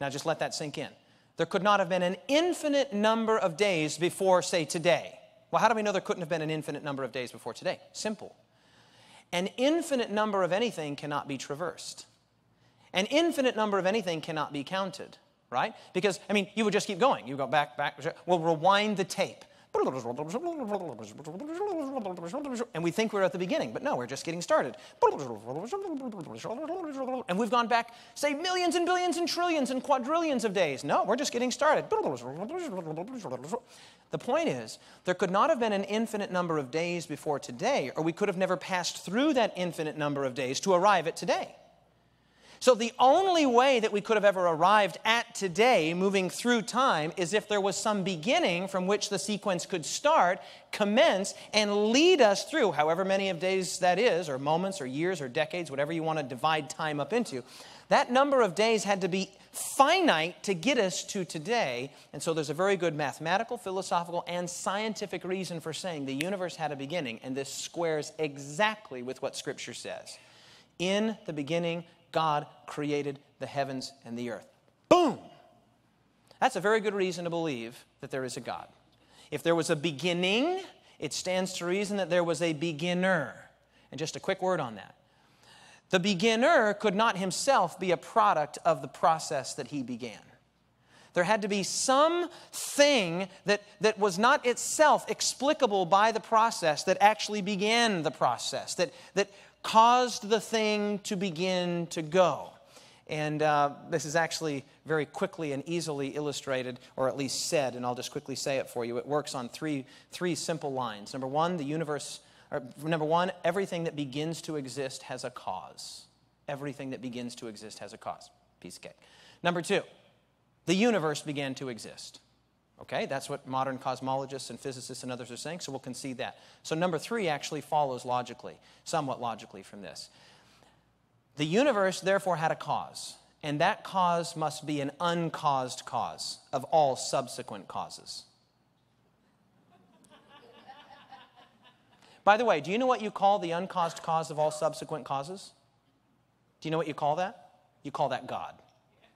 Now just let that sink in. There could not have been an infinite number of days before, say, today. Well, how do we know there couldn't have been an infinite number of days before today? Simple. An infinite number of anything cannot be traversed. An infinite number of anything cannot be counted, right? Because, I mean, you would just keep going. You go back, back, we'll rewind the tape. And we think we're at the beginning, but no, we're just getting started. And we've gone back, say, millions and billions and trillions and quadrillions of days. No, we're just getting started. The point is, there could not have been an infinite number of days before today, or we could have never passed through that infinite number of days to arrive at today. So the only way that we could have ever arrived at today, moving through time, is if there was some beginning from which the sequence could start, commence, and lead us through, however many of days that is, or moments, or years, or decades, whatever you want to divide time up into. That number of days had to be finite to get us to today. And so there's a very good mathematical, philosophical, and scientific reason for saying the universe had a beginning, and this squares exactly with what Scripture says. In the beginning, God created the heavens and the earth. Boom! That's a very good reason to believe that there is a God. If there was a beginning, it stands to reason that there was a beginner. And just a quick word on that. The beginner could not himself be a product of the process that he began. There had to be something that, that was not itself explicable by the process that actually began the process, that, that caused the thing to begin to go. And uh, this is actually very quickly and easily illustrated, or at least said, and I'll just quickly say it for you. It works on three, three simple lines. Number one, the universe, or number one, everything that begins to exist has a cause. Everything that begins to exist has a cause. Piece of cake. Number two, the universe began to exist. Okay, that's what modern cosmologists and physicists and others are saying, so we'll concede that. So, number three actually follows logically, somewhat logically from this. The universe, therefore, had a cause, and that cause must be an uncaused cause of all subsequent causes. By the way, do you know what you call the uncaused cause of all subsequent causes? Do you know what you call that? You call that God.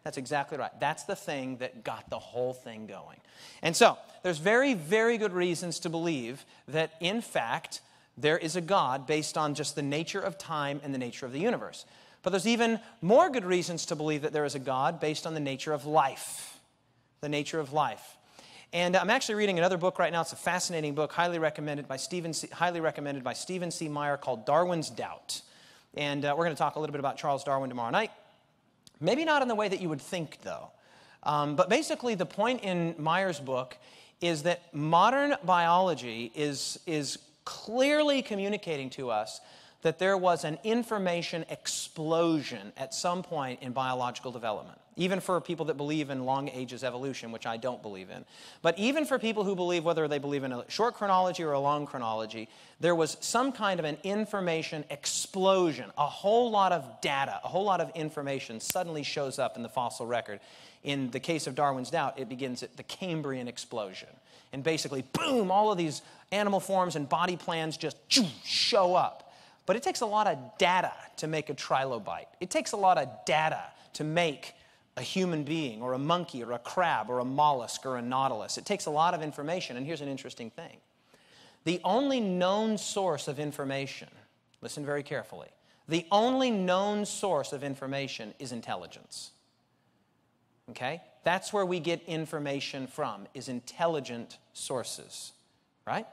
That's exactly right. That's the thing that got the whole thing going. And so, there's very, very good reasons to believe that, in fact, there is a God based on just the nature of time and the nature of the universe. But there's even more good reasons to believe that there is a God based on the nature of life. The nature of life. And I'm actually reading another book right now. It's a fascinating book, highly recommended by Stephen C, highly recommended by Stephen C. Meyer, called Darwin's Doubt. And uh, we're going to talk a little bit about Charles Darwin tomorrow night. Maybe not in the way that you would think, though. Um, but basically, the point in Meyer's book is that modern biology is, is clearly communicating to us that there was an information explosion at some point in biological development, even for people that believe in long ages evolution, which I don't believe in. But even for people who believe, whether they believe in a short chronology or a long chronology, there was some kind of an information explosion. A whole lot of data, a whole lot of information suddenly shows up in the fossil record. In the case of Darwin's doubt, it begins at the Cambrian explosion. And basically, boom, all of these animal forms and body plans just show up. But it takes a lot of data to make a trilobite. It takes a lot of data to make a human being or a monkey or a crab or a mollusk or a nautilus. It takes a lot of information. And here's an interesting thing the only known source of information, listen very carefully, the only known source of information is intelligence. Okay? That's where we get information from, is intelligent sources, right?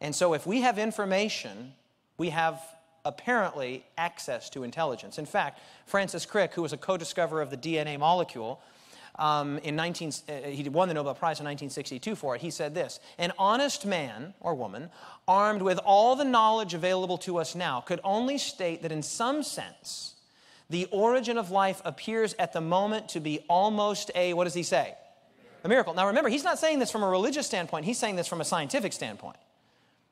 And so if we have information, we have apparently access to intelligence. In fact, Francis Crick, who was a co discoverer of the DNA molecule, um, in 19, uh, he won the Nobel Prize in 1962 for it. He said this An honest man or woman, armed with all the knowledge available to us now, could only state that in some sense, the origin of life appears at the moment to be almost a, what does he say? A miracle. Now remember, he's not saying this from a religious standpoint, he's saying this from a scientific standpoint.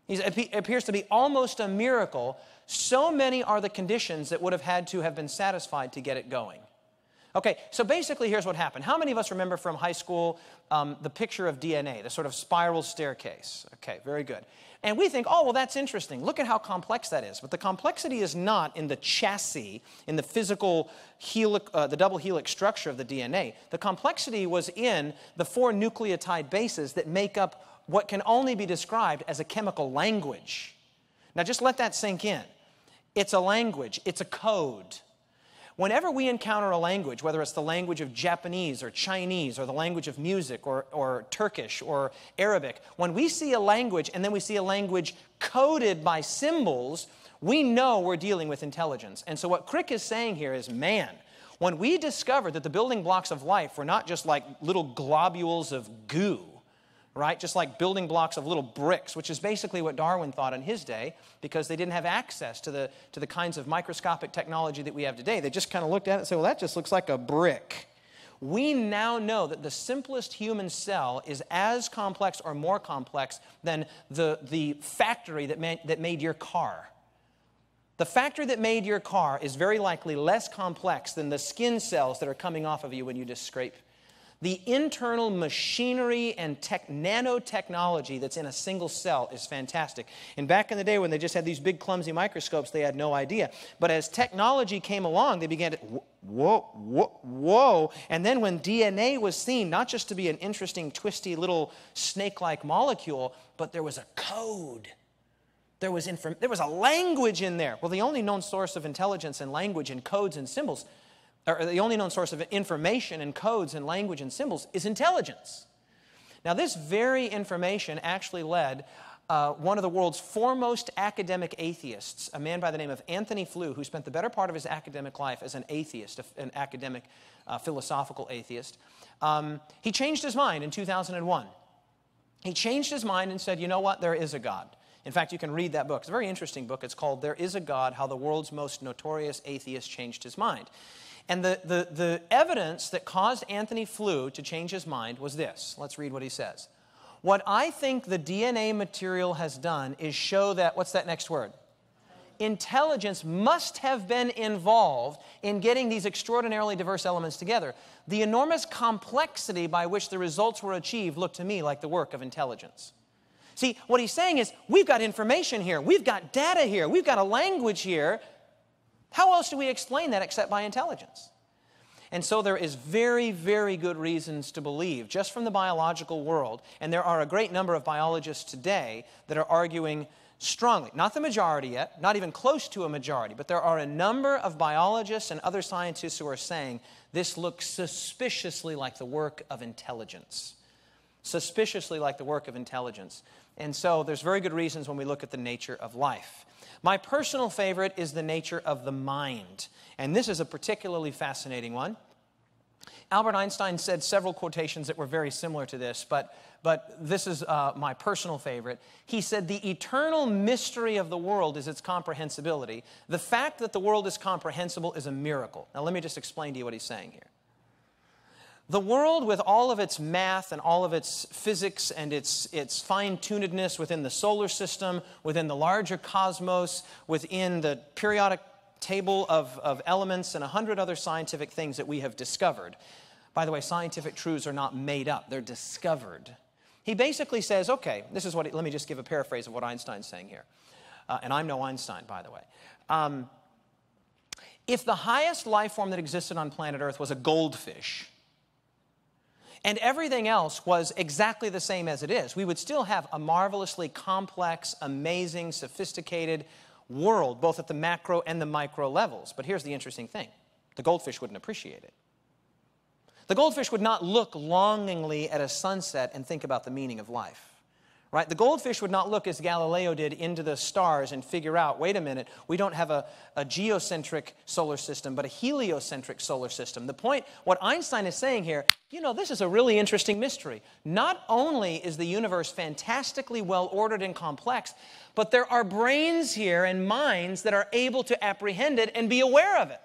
He appears to be almost a miracle so many are the conditions that would have had to have been satisfied to get it going. Okay, so basically, here's what happened. How many of us remember from high school um, the picture of DNA, the sort of spiral staircase? Okay, very good. And we think, oh, well, that's interesting. Look at how complex that is. But the complexity is not in the chassis, in the physical helix, uh, the double helix structure of the DNA. The complexity was in the four nucleotide bases that make up what can only be described as a chemical language. Now, just let that sink in. It's a language, it's a code. Whenever we encounter a language, whether it's the language of Japanese or Chinese or the language of music or, or Turkish or Arabic, when we see a language and then we see a language coded by symbols, we know we're dealing with intelligence. And so, what Crick is saying here is man, when we discovered that the building blocks of life were not just like little globules of goo, right? Just like building blocks of little bricks, which is basically what Darwin thought in his day because they didn't have access to the, to the kinds of microscopic technology that we have today. They just kind of looked at it and said, well, that just looks like a brick. We now know that the simplest human cell is as complex or more complex than the, the factory that, made that made your car. The factory that made your car is very likely less complex than the skin cells that are coming off of you when you just scrape the internal machinery and tech, nanotechnology that's in a single cell is fantastic. And back in the day when they just had these big clumsy microscopes, they had no idea. But as technology came along, they began to, whoa, whoa, whoa. And then when DNA was seen, not just to be an interesting, twisty little snake like molecule, but there was a code. There was, inform- there was a language in there. Well, the only known source of intelligence and language and codes and symbols or the only known source of information and codes and language and symbols is intelligence. Now, this very information actually led uh, one of the world's foremost academic atheists, a man by the name of Antony Flew, who spent the better part of his academic life as an atheist, an academic uh, philosophical atheist. Um, he changed his mind in 2001. He changed his mind and said, You know what? There is a God. In fact, you can read that book. It's a very interesting book. It's called There Is a God How the World's Most Notorious Atheist Changed His Mind. And the, the, the evidence that caused Antony Flew to change his mind was this. Let's read what he says. What I think the DNA material has done is show that, what's that next word? Intelligence must have been involved in getting these extraordinarily diverse elements together. The enormous complexity by which the results were achieved looked to me like the work of intelligence. See, what he's saying is we've got information here, we've got data here, we've got a language here how else do we explain that except by intelligence? And so there is very, very good reasons to believe, just from the biological world, and there are a great number of biologists today that are arguing strongly, not the majority yet, not even close to a majority, but there are a number of biologists and other scientists who are saying this looks suspiciously like the work of intelligence. Suspiciously like the work of intelligence. And so there's very good reasons when we look at the nature of life. My personal favorite is the nature of the mind. And this is a particularly fascinating one. Albert Einstein said several quotations that were very similar to this, but, but this is uh, my personal favorite. He said, The eternal mystery of the world is its comprehensibility. The fact that the world is comprehensible is a miracle. Now, let me just explain to you what he's saying here. The world, with all of its math and all of its physics and its, its fine tunedness within the solar system, within the larger cosmos, within the periodic table of, of elements, and a hundred other scientific things that we have discovered. By the way, scientific truths are not made up, they're discovered. He basically says, okay, this is what, let me just give a paraphrase of what Einstein's saying here. Uh, and I'm no Einstein, by the way. Um, if the highest life form that existed on planet Earth was a goldfish, and everything else was exactly the same as it is, we would still have a marvelously complex, amazing, sophisticated world, both at the macro and the micro levels. But here's the interesting thing the goldfish wouldn't appreciate it. The goldfish would not look longingly at a sunset and think about the meaning of life right? The goldfish would not look as Galileo did into the stars and figure out, wait a minute, we don't have a, a geocentric solar system, but a heliocentric solar system. The point, what Einstein is saying here, you know, this is a really interesting mystery. Not only is the universe fantastically well ordered and complex, but there are brains here and minds that are able to apprehend it and be aware of it.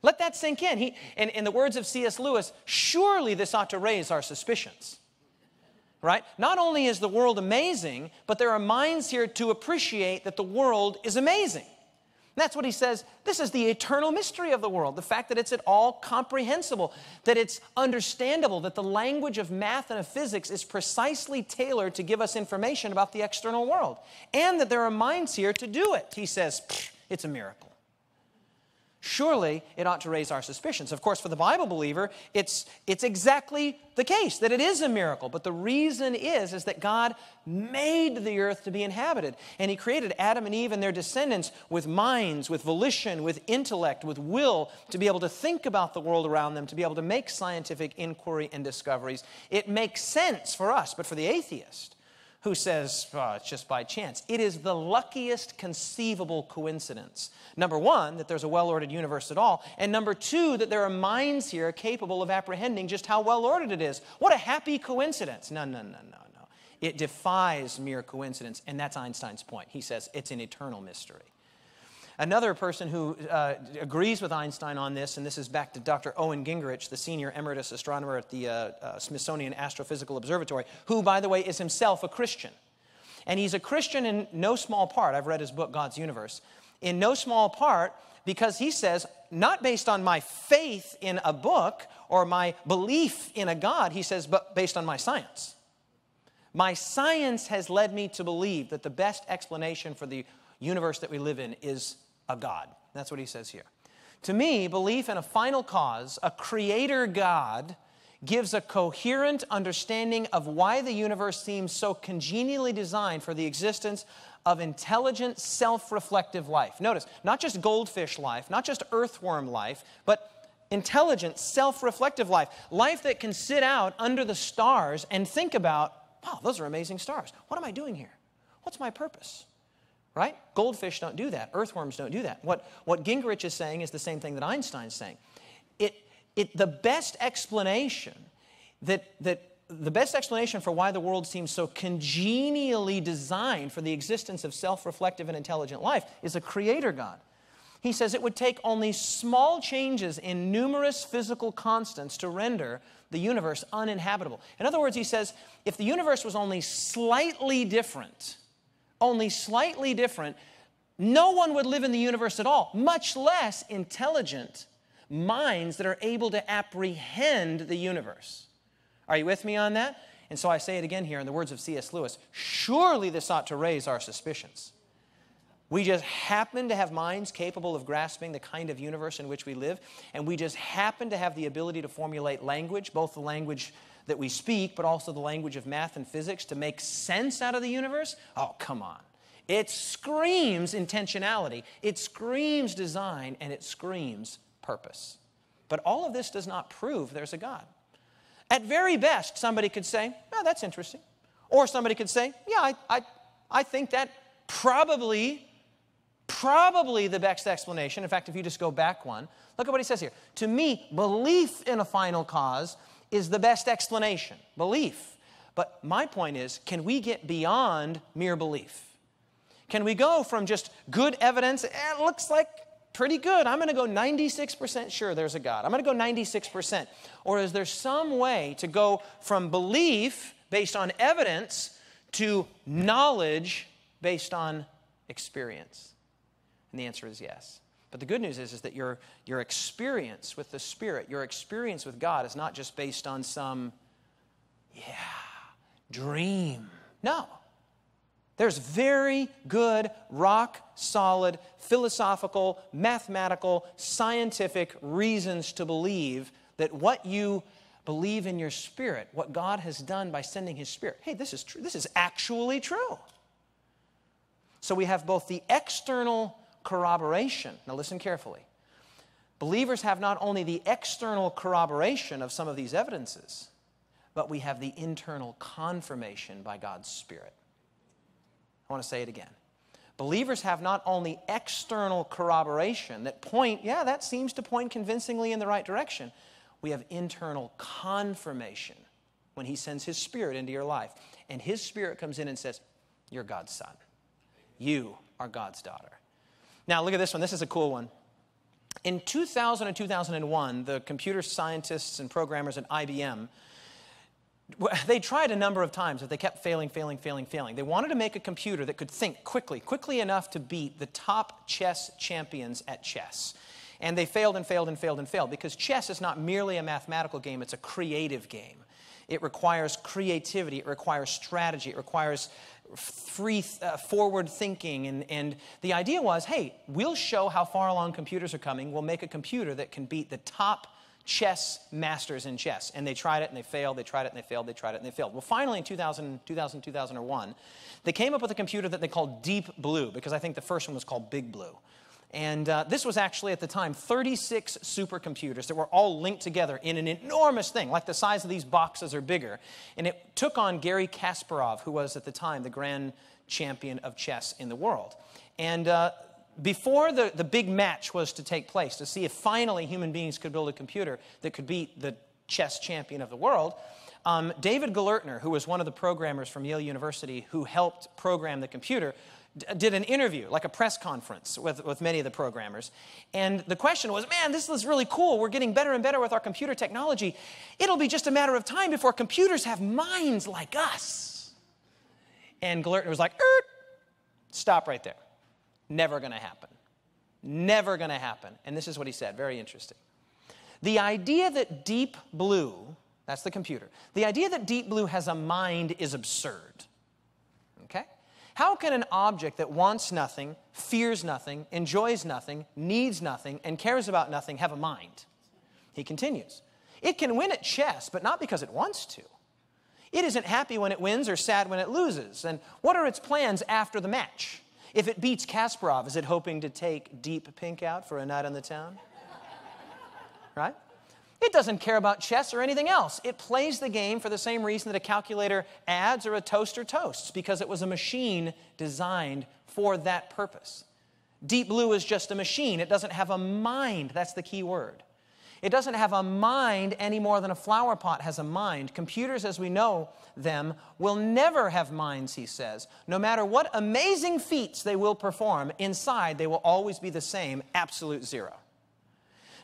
Let that sink in. He, in, in the words of C.S. Lewis, surely this ought to raise our suspicions right? Not only is the world amazing, but there are minds here to appreciate that the world is amazing. That's what he says. This is the eternal mystery of the world. The fact that it's at all comprehensible, that it's understandable, that the language of math and of physics is precisely tailored to give us information about the external world, and that there are minds here to do it. He says, it's a miracle surely it ought to raise our suspicions. Of course, for the Bible believer, it's, it's exactly the case that it is a miracle. But the reason is, is that God made the earth to be inhabited. And He created Adam and Eve and their descendants with minds, with volition, with intellect, with will to be able to think about the world around them, to be able to make scientific inquiry and discoveries. It makes sense for us, but for the atheist, who says, oh, it's just by chance. It is the luckiest conceivable coincidence. Number one, that there's a well ordered universe at all. And number two, that there are minds here capable of apprehending just how well ordered it is. What a happy coincidence. No, no, no, no, no. It defies mere coincidence. And that's Einstein's point. He says it's an eternal mystery. Another person who uh, agrees with Einstein on this, and this is back to Dr. Owen Gingerich, the senior emeritus astronomer at the uh, uh, Smithsonian Astrophysical Observatory, who, by the way, is himself a Christian. And he's a Christian in no small part. I've read his book, God's Universe. In no small part, because he says, not based on my faith in a book or my belief in a God, he says, but based on my science. My science has led me to believe that the best explanation for the universe that we live in is a God. That's what he says here. To me, belief in a final cause, a creator God, gives a coherent understanding of why the universe seems so congenially designed for the existence of intelligent, self reflective life. Notice, not just goldfish life, not just earthworm life, but intelligent, self reflective life. Life that can sit out under the stars and think about, wow, those are amazing stars. What am I doing here? What's my purpose? Right? Goldfish don't do that. Earthworms don't do that. What, what Gingerich is saying is the same thing that Einstein's saying. It, it, the best explanation that, that the best explanation for why the world seems so congenially designed for the existence of self reflective and intelligent life is a creator God. He says it would take only small changes in numerous physical constants to render the universe uninhabitable. In other words, he says if the universe was only slightly different, only slightly different, no one would live in the universe at all, much less intelligent minds that are able to apprehend the universe. Are you with me on that? And so I say it again here in the words of C.S. Lewis surely this ought to raise our suspicions. We just happen to have minds capable of grasping the kind of universe in which we live, and we just happen to have the ability to formulate language, both the language that we speak, but also the language of math and physics to make sense out of the universe? Oh, come on. It screams intentionality, it screams design, and it screams purpose. But all of this does not prove there's a God. At very best, somebody could say, oh, that's interesting. Or somebody could say, yeah, I, I, I think that probably, probably the best explanation. In fact, if you just go back one, look at what he says here. To me, belief in a final cause is the best explanation belief. But my point is can we get beyond mere belief? Can we go from just good evidence, eh, it looks like pretty good, I'm going to go 96% sure there's a God. I'm going to go 96%. Or is there some way to go from belief based on evidence to knowledge based on experience? And the answer is yes. But the good news is, is that your, your experience with the Spirit, your experience with God is not just based on some, yeah, dream. No. There's very good, rock solid, philosophical, mathematical, scientific reasons to believe that what you believe in your spirit, what God has done by sending His Spirit, hey, this is true. This is actually true. So we have both the external corroboration. Now, listen carefully. Believers have not only the external corroboration of some of these evidences, but we have the internal confirmation by God's Spirit. I want to say it again. Believers have not only external corroboration that point, yeah, that seems to point convincingly in the right direction. We have internal confirmation when He sends His Spirit into your life. And His Spirit comes in and says, You're God's son. You are God's daughter. Now, look at this one. This is a cool one. In 2000 and 2001, the computer scientists and programmers at IBM [laughs] they tried a number of times, but they kept failing, failing, failing, failing. They wanted to make a computer that could think quickly, quickly enough to beat the top chess champions at chess. And they failed and failed and failed and failed because chess is not merely a mathematical game, it's a creative game. It requires creativity, it requires strategy, it requires free uh, forward thinking. And, and the idea was hey, we'll show how far along computers are coming. We'll make a computer that can beat the top chess masters in chess. And they tried it and they failed, they tried it and they failed, they tried it and they failed. Well, finally in 2000, 2000 2001, they came up with a computer that they called Deep Blue because I think the first one was called Big Blue. And uh, this was actually at the time 36 supercomputers that were all linked together in an enormous thing, like the size of these boxes or bigger. And it took on Garry Kasparov, who was at the time the grand champion of chess in the world. And uh, before the, the big match was to take place, to see if finally human beings could build a computer that could beat the chess champion of the world, um, David Gelernter, who was one of the programmers from Yale University who helped program the computer, did an interview, like a press conference with, with many of the programmers. And the question was, man, this is really cool. We're getting better and better with our computer technology. It'll be just a matter of time before computers have minds like us. And Gelernter was like, er, stop right there. Never going to happen. Never going to happen. And this is what he said, very interesting. The idea that Deep Blue, that's the computer, the idea that Deep Blue has a mind is absurd. How can an object that wants nothing, fears nothing, enjoys nothing, needs nothing, and cares about nothing have a mind? He continues. It can win at chess, but not because it wants to. It isn't happy when it wins or sad when it loses. And what are its plans after the match? If it beats Kasparov, is it hoping to take Deep Pink out for a night on the town? [laughs] Right? It doesn't care about chess or anything else. It plays the game for the same reason that a calculator adds or a toaster toasts, because it was a machine designed for that purpose. Deep Blue is just a machine. It doesn't have a mind. That's the key word. It doesn't have a mind any more than a flower pot has a mind. Computers, as we know them, will never have minds, he says. No matter what amazing feats they will perform, inside they will always be the same absolute zero.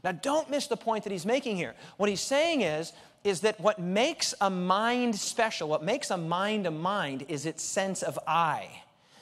Now, don't miss the point that he's making here. What he's saying is, is that what makes a mind special, what makes a mind a mind, is its sense of I,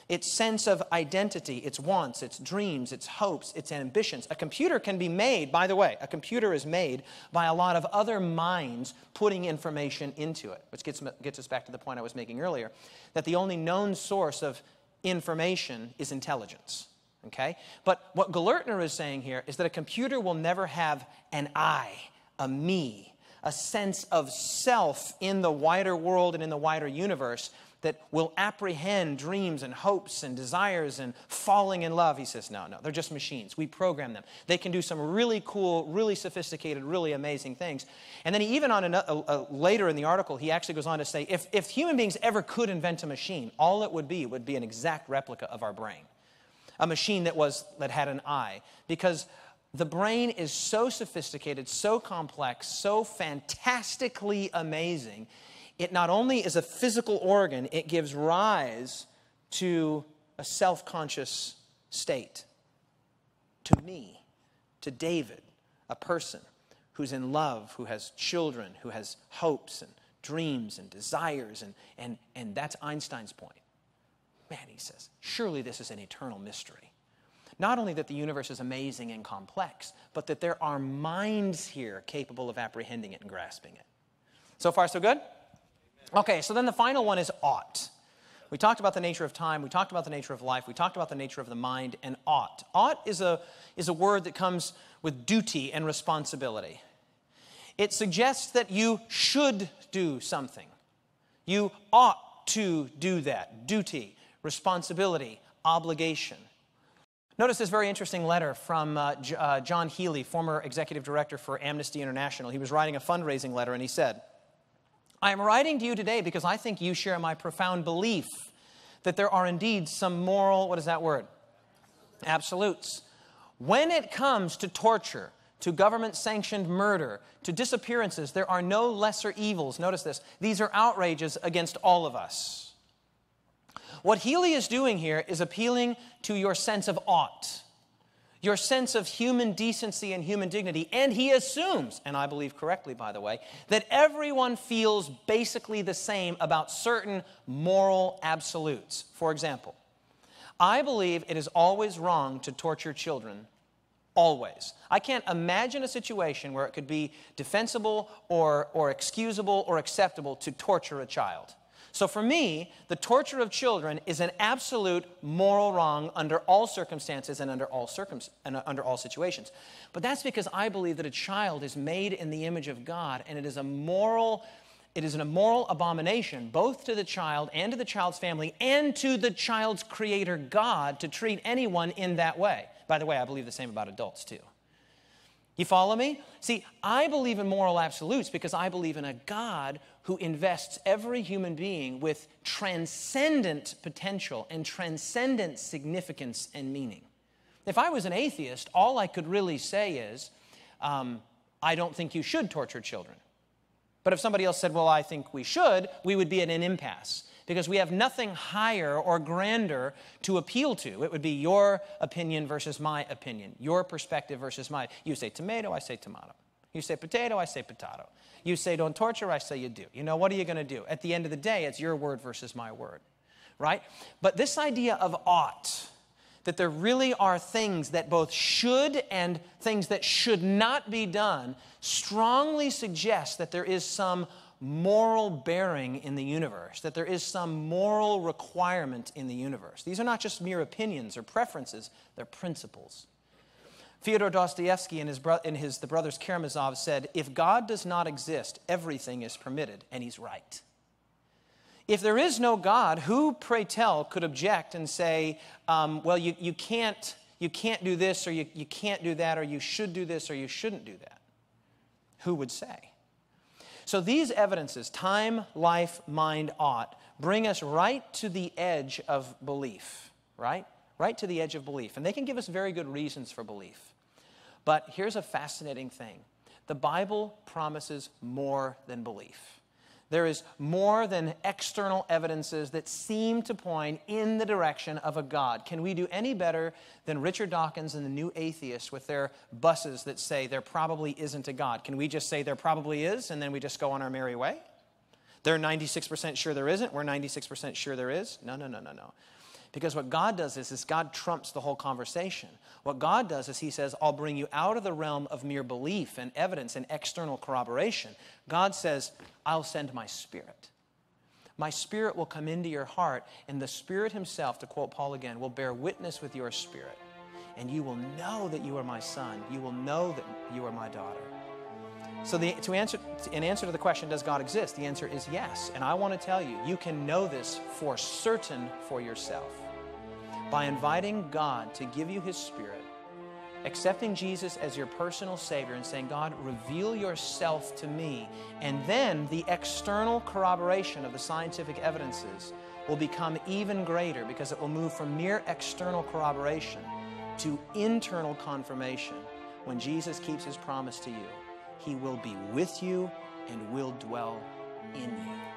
its sense of identity, its wants, its dreams, its hopes, its ambitions. A computer can be made, by the way, a computer is made by a lot of other minds putting information into it, which gets, gets us back to the point I was making earlier that the only known source of information is intelligence. Okay? But what Gelernter is saying here is that a computer will never have an I, a me, a sense of self in the wider world and in the wider universe that will apprehend dreams and hopes and desires and falling in love. He says, no, no, they're just machines. We program them. They can do some really cool, really sophisticated, really amazing things. And then he even on a, a, a, later in the article, he actually goes on to say, if, if human beings ever could invent a machine, all it would be would be an exact replica of our brain a machine that was that had an eye because the brain is so sophisticated, so complex, so fantastically amazing. It not only is a physical organ, it gives rise to a self conscious state. To me, to David, a person who's in love, who has children, who has hopes and dreams and desires, and, and, and that's Einstein's point. Man, he says, surely this is an eternal mystery. Not only that the universe is amazing and complex, but that there are minds here capable of apprehending it and grasping it. So far, so good? Okay, so then the final one is ought. We talked about the nature of time, we talked about the nature of life, we talked about the nature of the mind, and ought. Ought is a, is a word that comes with duty and responsibility. It suggests that you should do something. You ought to do that. Duty responsibility, obligation. Notice this very interesting letter from uh, uh, John Healey, former executive director for Amnesty International. He was writing a fundraising letter and he said, I am writing to you today because I think you share my profound belief that there are indeed some moral, what is that word? Absolutes. When it comes to torture, to government sanctioned murder, to disappearances, there are no lesser evils. Notice this. These are outrages against all of us. What Healey is doing here is appealing to your sense of ought. your sense of human decency and human dignity. And he assumes, and I believe correctly, by the way, that everyone feels basically the same about certain moral absolutes. For example, I believe it is always wrong to torture children. Always. I can't imagine a situation where it could be defensible or, or excusable or acceptable to torture a child. So for me, the torture of children is an absolute moral wrong under all circumstances and under all, circum- and uh, under all situations. But that's because I believe that a child is made in the image of God and it is a moral it is an immoral abomination both to the child and to the child's family and to the child's creator God to treat anyone in that way. By the way, I believe the same about adults too. You follow me? See, I believe in moral absolutes because I believe in a God who invests every human being with transcendent potential and transcendent significance and meaning. If I was an atheist, all I could really say is, um, I don't think you should torture children. But if somebody else said, well, I think we should, we would be at an impasse because we have nothing higher or grander to appeal to. It would be your opinion versus my opinion, your perspective versus my. You say tomato, I say tomato. You say potato, I say potato. You say don't torture, I say you do. You know, what are you going to do? At the end of the day, it's your word versus my word, right? But this idea of ought, that there really are things that both should and things that should not be done, strongly suggests that there is some moral bearing in the universe, that there is some moral requirement in the universe. These are not just mere opinions or preferences, they're principles. Fyodor Dostoevsky and his, bro- in his The Brothers Karamazov said, If God does not exist, everything is permitted, and he's right. If there is no God, who, pray tell, could object and say, um, well, you, you, can't, you can't do this, or you, you can't do that, or you should do this, or you shouldn't do that? Who would say? So these evidences, time, life, mind, ought, bring us right to the edge of belief, right? Right to the edge of belief. And they can give us very good reasons for belief. But here's a fascinating thing the Bible promises more than belief. There is more than external evidences that seem to point in the direction of a God. Can we do any better than Richard Dawkins and the New Atheists with their buses that say there probably isn't a God? Can we just say there probably is and then we just go on our merry way? They're 96% sure there isn't. We're 96% sure there is. No, no, no, no, no. Because what God does is, is God trumps the whole conversation. What God does is He says, I'll bring you out of the realm of mere belief and evidence and external corroboration. God says, I'll send my spirit. My spirit will come into your heart, and the Spirit Himself, to quote Paul again, will bear witness with your spirit. And you will know that you are my son. You will know that you are my daughter. So, the, to answer, in answer to the question, does God exist? The answer is yes. And I want to tell you, you can know this for certain for yourself by inviting God to give you His Spirit, accepting Jesus as your personal Savior, and saying, God, reveal yourself to me. And then the external corroboration of the scientific evidences will become even greater because it will move from mere external corroboration to internal confirmation when Jesus keeps His promise to you. He will be with you and will dwell in you.